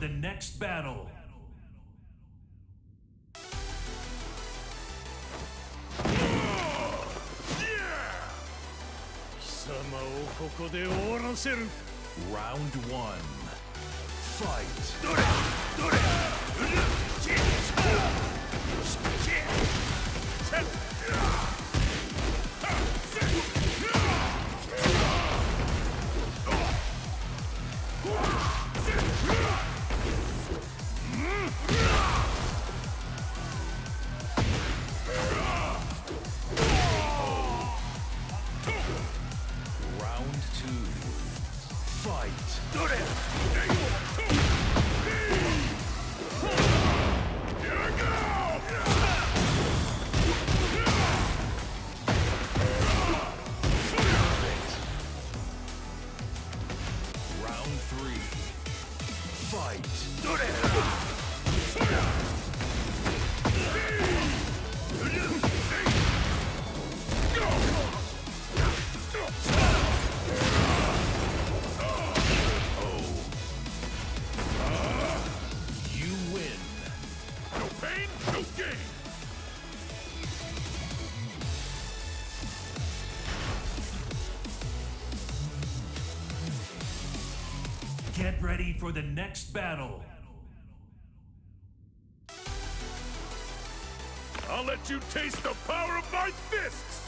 the next battle. Round one. Fight. Do it! ready for the next battle. I'll let you taste the power of my fists!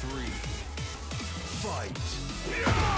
three, fight!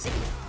See ya.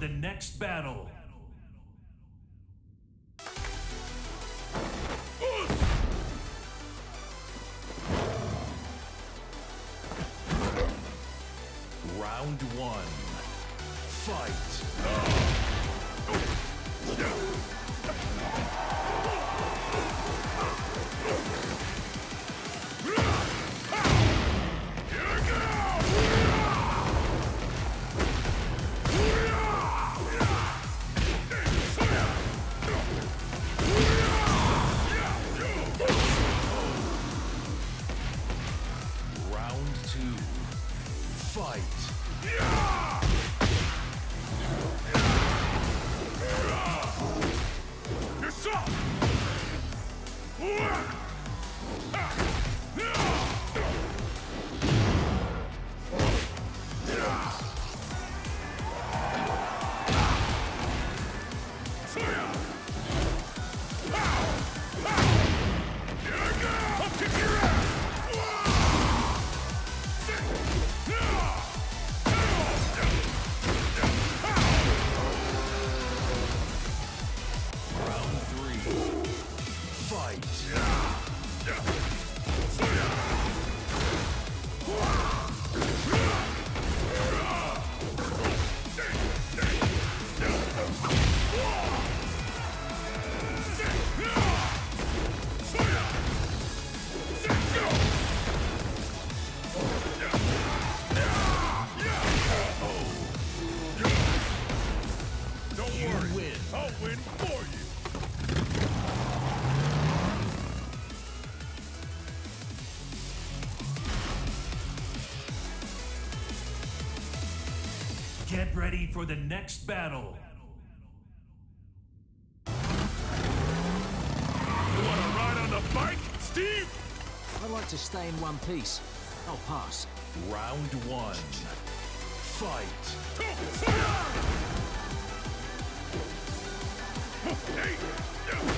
the next battle. Round one. Fight. fight. Get ready for the next battle. You wanna ride on the bike, Steve? I'd like to stay in one piece. I'll pass. Round one. Fight. Hey,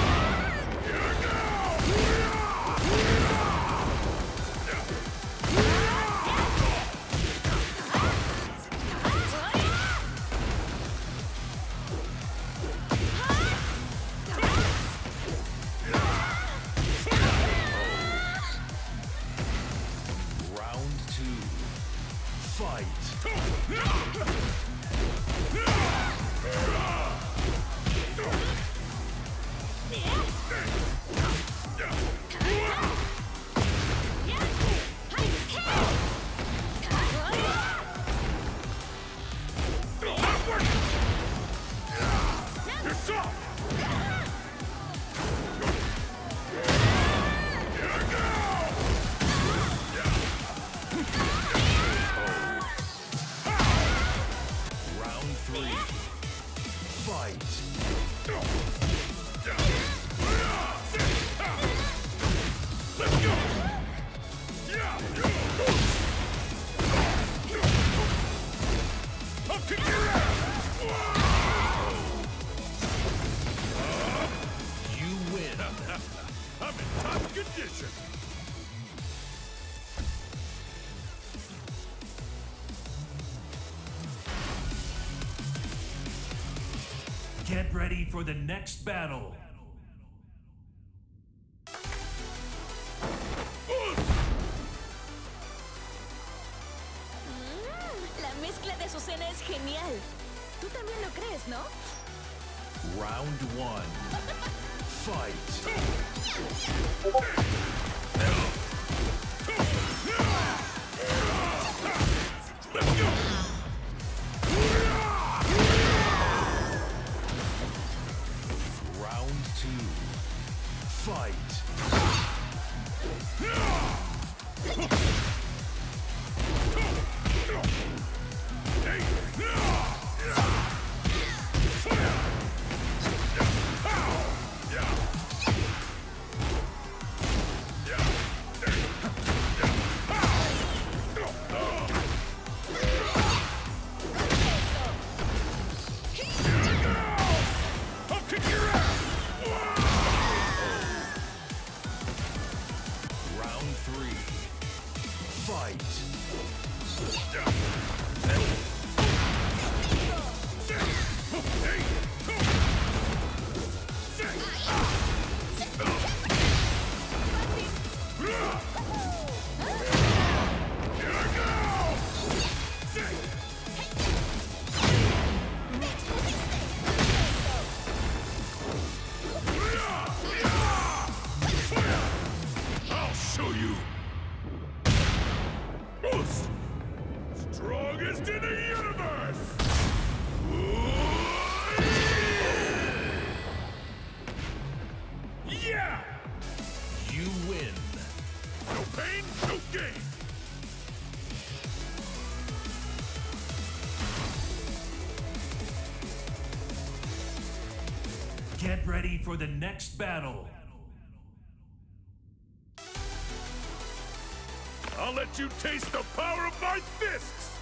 Fight. Fight. The next battle. Mm, La mezcla de Susana es genial. Tú también lo crees, ¿no? Round one. Fight. No pain, no gain! Get ready for the next battle! I'll let you taste the power of my fists!